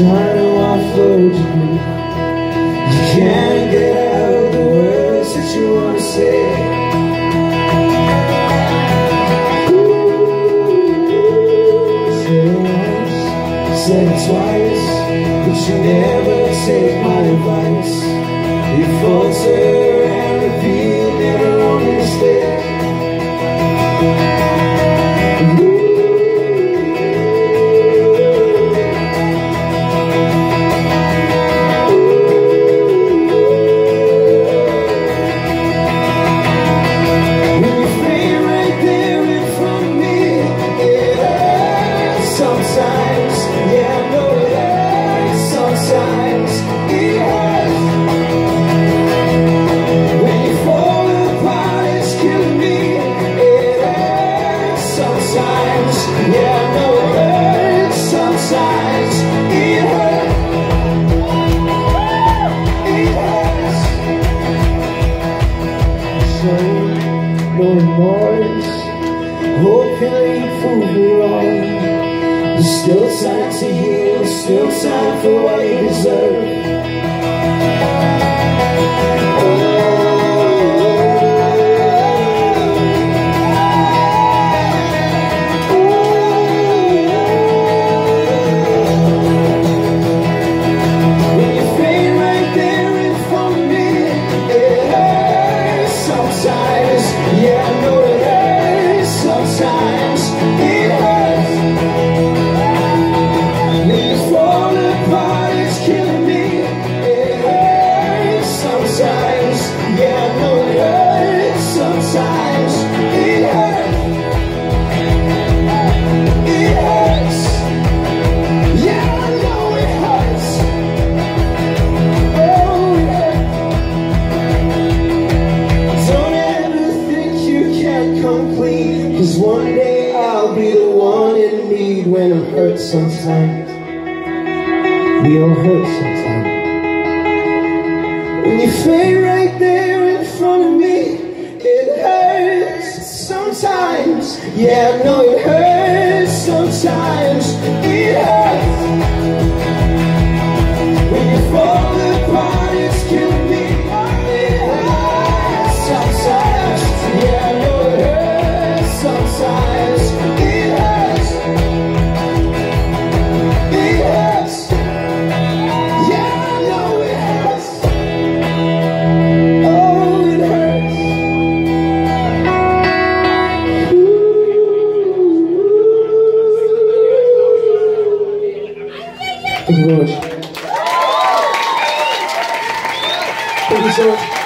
Trying to offload you You can't get out the words that you want to say Said it twice, but you never take my advice. You falter and repeat every wrong mistake no noise Hopefully for the wrong. Still time to heal, still time for what you deserve in need when I'm hurt sometimes. We all hurt sometimes. When you fade right there in front of me, it hurts sometimes. Yeah, I know it hurts sometimes. Thank you very much. Thank you so much.